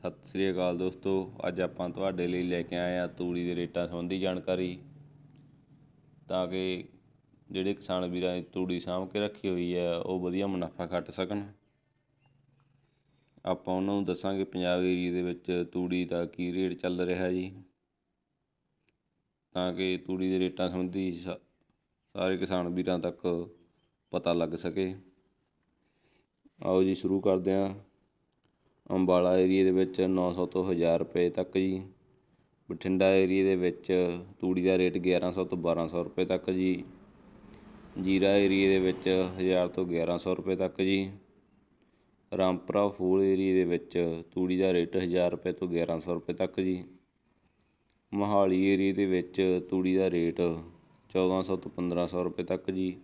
ਸਤਿ ਸ੍ਰੀ ਅਕਾਲ ਦੋਸਤੋ, ਅੱਜ ਆਪਾਂ ਤੁਹਾਡੇ ਲਈ ਲੈ ਕੇ ਆਏ ਆ ਤੂੜੀ ਦੇ ਰੇਟਾਂ ਸੰਬੰਧੀ ਜਾਣਕਾਰੀ। ਤਾਂ ਕਿ ਜਿਹੜੇ ਕਿਸਾਨ ਵੀਰਾਂ ਨੇ ਤੂੜੀ ਸਾਂਭ ਕੇ ਰੱਖੀ ਹੋਈ ਹੈ, ਉਹ ਵਧੀਆ ਮੁਨਾਫਾ ਖੱਟ ਸਕਣ। ਆਪਾਂ ਉਹਨਾਂ ਨੂੰ ਦੱਸਾਂਗੇ ਪੰਜਾਬ ਏਰੀਏ ਦੇ ਵਿੱਚ ਤੂੜੀ ਦਾ ਕੀ ਰੇਟ ਚੱਲ ਰਿਹਾ ਜੀ। ਤਾਂ ਕਿ ਤੂੜੀ ਦੇ ਰੇਟਾਂ ਸੰਬੰਧੀ ਸਾ- ਸਾਰੇ ਕਿਸਾਨ ਵੀਰਾਂ ਤੱਕ ਪਤਾ ਲੱਗ ਸਕੇ। ਆਓ ਜੀ, ਸ਼ੁਰੂ ਕਰਦੇ ਹਾਂ। ਅੰਬਾਲਾ ਏਰੀਏ ਦੇ ਵਿੱਚ ਨੌ ਸੌ ਤੋਂ ਹਜ਼ਾਰ ਰੁਪਏ ਤੱਕ ਜੀ। ਬਠਿੰਡਾ ਏਰੀਏ ਦੇ ਵਿੱਚ ਤੂੜੀ ਦਾ ਰੇਟ 1100 ਤੋਂ 1200 ਰੁਪਏ ਤੱਕ ਜੀ। ਜੀਰਾ ਏਰੀਏ ਦੇ ਵਿੱਚ ਹਜ਼ਾਰ ਤੋਂ 1100 ਰੁਪਏ ਤੱਕ ਜੀ। ਰਾਮਪੁਰਾ ਫੂਲ ਏਰੀਏ ਦੇ ਵਿੱਚ ਤੂੜੀ ਦਾ ਰੇਟ ਹਜ਼ਾਰ ਰੁਪਏ ਤੋਂ 1100 ਰੁਪਏ ਤੱਕ ਜੀ। ਮੋਹਾਲੀ ਏਰੀਏ ਦੇ ਵਿੱਚ ਤੂੜੀ ਦਾ ਰੇਟ 1400 ਤੋਂ 1500 ਰੁਪਏ ਤੱਕ ਜੀ।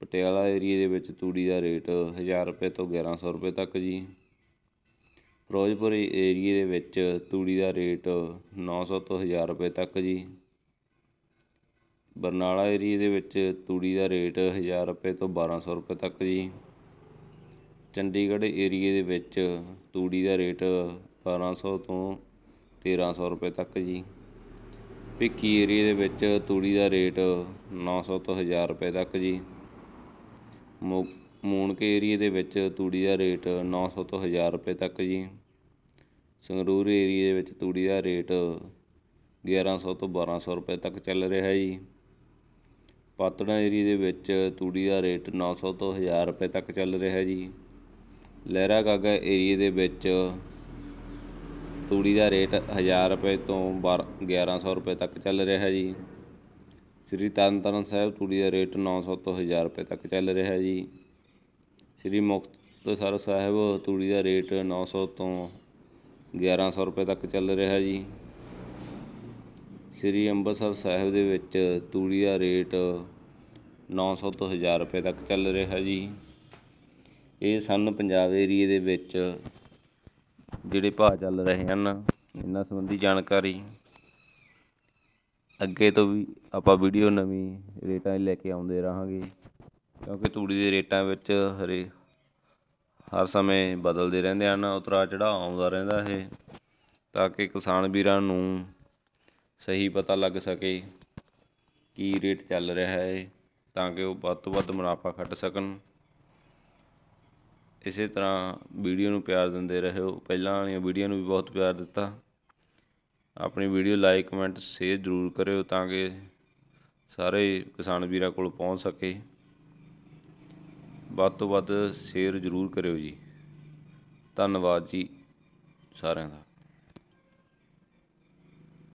ਪਟਿਆਲਾ ਏਰੀਏ ਦੇ ਵਿੱਚ ਤੂੜੀ ਦਾ ਰੇਟ 1000 ਰੁਪਏ ਤੋਂ 1100 ਰੁਪਏ ਤੱਕ ਜੀ। ਫਿਰੋਜ਼ਪੁਰ ਏਰੀਏ ਦੇ ਵਿੱਚ ਤੂੜੀ ਦਾ ਰੇਟ 900 ਤੋਂ 1000 ਰੁਪਏ ਤੱਕ ਜੀ। ਬਰਨਾਲਾ ਏਰੀਏ ਦੇ ਵਿੱਚ ਤੂੜੀ ਦਾ ਰੇਟ 1000 ਰੁਪਏ ਤੋਂ 1200 ਰੁਪਏ ਤੱਕ ਜੀ। ਚੰਡੀਗੜ੍ਹ ਏਰੀਏ ਦੇ ਵਿੱਚ ਤੂੜੀ ਦਾ ਰੇਟ 1200 ਤੋਂ 1300 ਰੁਪਏ ਤੱਕ ਜੀ। ਭਿੱਖੀ ਏਰੀਏ ਦੇ ਵਿੱਚ ਤੂੜੀ ਦਾ ਰੇਟ 900 ਤੋਂ 1000 ਰੁਪਏ ਤੱਕ ਜੀ। ਮੋ, ਮੂਣਕੇ ਏਰੀਏ ਦੇ ਵਿੱਚ ਤੂੜੀ ਦਾ ਰੇਟ 900 ਤੋਂ 1000 ਰੁਪਏ ਤੱਕ ਜੀ। ਸੰਗਰੂਰ ਏਰੀਏ ਦੇ ਵਿੱਚ ਤੂੜੀ ਦਾ ਰੇਟ 1100 ਤੋਂ 1200 ਰੁਪਏ ਤੱਕ ਚੱਲ ਰਿਹਾ ਜੀ। ਪਾਤੜਾ ਏਰੀਏ ਦੇ ਵਿੱਚ ਤੂੜੀ ਦਾ ਰੇਟ ਨੌ ਸੌ ਤੋਂ ਹਜ਼ਾਰ ਰੁਪਏ ਤੱਕ ਚੱਲ ਰਿਹਾ ਜੀ। ਲਹਿਰਾ ਗਾਗਾ ਏਰੀਏ ਦੇ ਵਿੱਚ ਤੂੜੀ ਦਾ ਰੇਟ 1000 ਰੁਪਏ ਤੋਂ 1100 ਰੁਪਏ ਤੱਕ ਚੱਲ ਰਿਹਾ ਜੀ। ਸ੍ਰੀ ਤਰਨਤਾਰਨ ਸਾਹਿਬ ਤੂੜੀ ਦਾ ਰੇਟ 900 ਤੋਂ 1000 ਰੁਪਏ ਤੱਕ ਚੱਲ ਰਿਹਾ ਜੀ। ਸ੍ਰੀ ਮੁਕਤਸਰ ਸਾਹਿਬ ਤੂੜੀ ਦਾ ਰੇਟ 900 ਤੋਂ 1100 ਰੁਪਏ ਤੱਕ ਚੱਲ ਰਿਹਾ ਜੀ। ਸ੍ਰੀ ਅੰਮ੍ਰਿਤਸਰ ਸਾਹਿਬ ਦੇ ਵਿੱਚ ਤੂੜੀ ਦਾ ਰੇਟ 900 ਤੋਂ 1000 ਰੁਪਏ ਤੱਕ ਚੱਲ ਰਿਹਾ ਜੀ। ਇਹ ਸਨ ਪੰਜਾਬ ਏਰੀਏ ਦੇ ਵਿੱਚ ਜਿਹੜੇ ਭਾਅ ਚੱਲ ਰਹੇ ਹਨ, ਇਹਨਾਂ ਸੰਬੰਧੀ ਜਾਣਕਾਰੀ। ਅੱਗੇ ਤੋਂ ਵੀ ਆਪਾਂ ਵੀਡੀਓ ਨਵੀਂ ਰੇਟਾਂ ਦੀ ਲੈ ਕੇ ਆਉਂਦੇ ਰਹਾਂਗੇ, ਕਿਉਂਕਿ ਤੂੜੀ ਦੇ ਰੇਟਾਂ ਵਿੱਚ ਹਰੇ ਹਰ ਸਮੇਂ ਬਦਲਦੇ ਰਹਿੰਦੇ ਹਨ ਉਤਰਾ ਚੜਾਅ ਆਉਂਦਾ ਰਹਿੰਦਾ ਹੈ ਤਾਂ ਕਿ ਕਿਸਾਨ ਵੀਰਾਂ ਨੂੰ ਸਹੀ ਪਤਾ ਲੱਗ ਸਕੇ ਕੀ ਰੇਟ ਚੱਲ ਰਿਹਾ ਹੈ ਤਾਂ ਕਿ ਉਹ ਵੱਧ ਤੋਂ ਵੱਧ ਮੁਨਾਫਾ ਖੱਟ ਸਕਣ। ਇਸੇ ਤਰ੍ਹਾਂ ਵੀਡੀਓ ਨੂੰ ਪਿਆਰ ਦਿੰਦੇ ਰਹੋ। ਪਹਿਲਾਂ ਵਾਲੀਆਂ ਵੀਡੀਓ ਨੂੰ ਵੀ ਬਹੁਤ ਪਿਆਰ ਦਿੱਤਾ। ਆਪਣੀ ਵੀਡੀਓ ਲਾਈਕ, ਕਮੈਂਟ, ਸ਼ੇਅਰ ਜ਼ਰੂਰ ਕਰਿਓ ਤਾਂ ਕਿ ਸਾਰੇ ਕਿਸਾਨ ਵੀਰਾਂ ਕੋਲ ਪਹੁੰਚ ਸਕੇ। ਵੱਧ ਤੋਂ ਵੱਧ ਸ਼ੇਅਰ ਜ਼ਰੂਰ ਕਰਿਓ ਜੀ। ਧੰਨਵਾਦ ਜੀ ਸਾਰਿਆਂ ਦਾ।